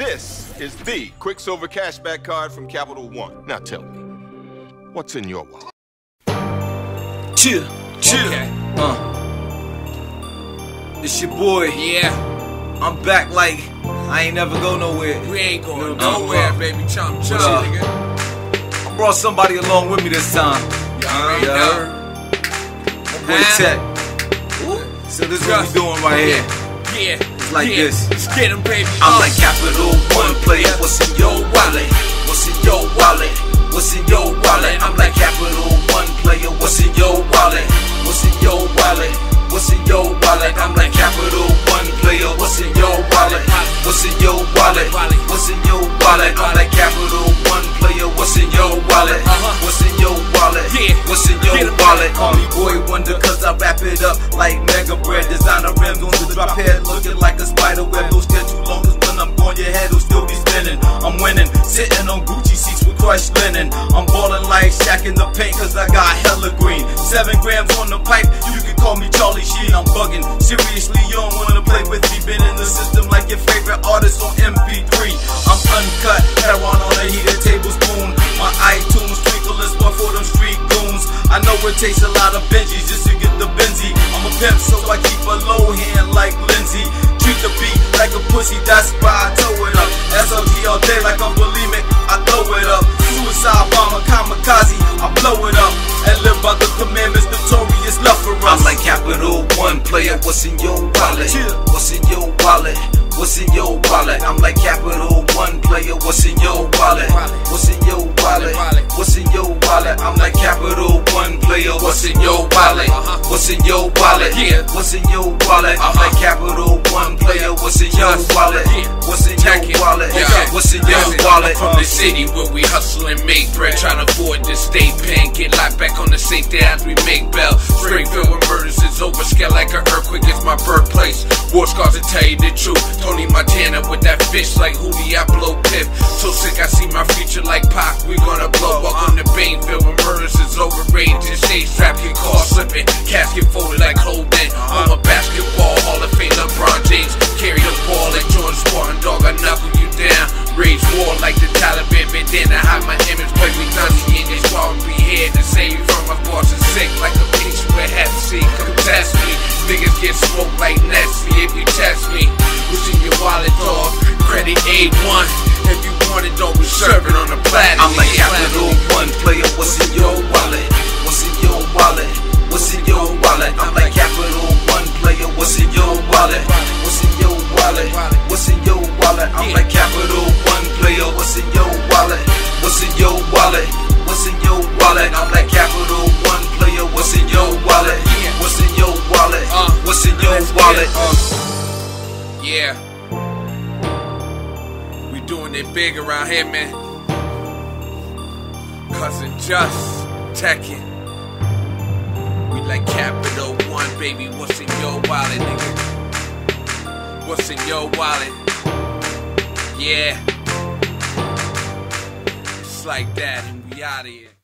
This is the Quicksilver cashback card from Capital One. Now tell me, what's in your wallet? Chill, chill. Okay. Uh. It's your boy. Yeah, I'm back like I ain't never go nowhere. we ain't going No, nowhere, no. baby. Chomp chomp, up? nigga. I brought somebody along with me this time. You already Yeah. know. My boy Tech. So this is what we doing right here. Yeah, Like yeah. this. Let's get 'em, baby. I'm Uh. like Capital One player. What's in your wallet? What's in your wallet? What's in your wallet? I'm like Capital One player. What's in your wallet? What's in your wallet? What's in your wallet? I'm like Capital One player. What's in your wallet? What's in your wallet? What's in your wallet? I'm like Capital One player. What's in your wallet? What's in your wallet? Yeah. What's wallet? Call me Boy Wonder cause I wrap it up like Mega Bread. Designer rims on the drop head looking like a spider web. Don't stare too long cause when I'm gone your head will still be spinning. I'm winning, sitting on Gucci seats with crushed linen. I'm balling like Shaq in the paint cause I got hella green. Seven grams on the pipe, you can call me Charlie Sheen. I'm bugging. Seriously, you don't wanna play with me. Been in the system like your favorite artist on MP3. I know it takes a lot of Benjis just to get the Benzie. I'm a pimp, so I keep a low hand like Lindsay. Treat the beat like a pussy, that's why I tow it up. SLG all day like I'm bulimic, I throw it up. Suicide bomber, kamikaze, I blow it up. And live by the commandments, notorious love for us. I'm like Capital One player, what's in your wallet? What's in your wallet? What's in your wallet? I'm like Capital One player, what's in your wallet? What's in your wallet? What's in your wallet? I'm like Capital One player, what's in your wallet? What's in your wallet? Yeah. What's in your wallet? I'm like Capital One player, what's in your wallet? What's in From the city where we hustle and make bread, trying to afford the state pen. Get locked back on the safe day as we make bail. Springfield where murders is over, scale like an earthquake. It's my birthplace. War scars to tell you the truth. Tony Montana with that fish like Hootie, I blow pip. So sick, I see my future like Pac. We gonna blow. Welcome to Bainfield where murders is overrated. Stage strap get caught slipping, casket folded like clothing. Taliban. Bandana hide my image. Play me Dundee in this and be here to save you from my boss is sick like a piece with Hep C. Come test me. Niggas get smoked like Nestle if you test me. What's in your wallet, dog? Credit A1. If you want it, don't be serving on the platter. I'm like Capital One player. What's in your wallet? What's in your wallet? What's in your wallet? I'm like Capital One player. What's in your wallet? What's in your wallet? What's in your wallet? I'm like Capital One it big around here, man. Cousin Just, Tekken. We like Capital One, baby. What's in your wallet, nigga? What's in your wallet? Yeah. It's like that, and we out of here.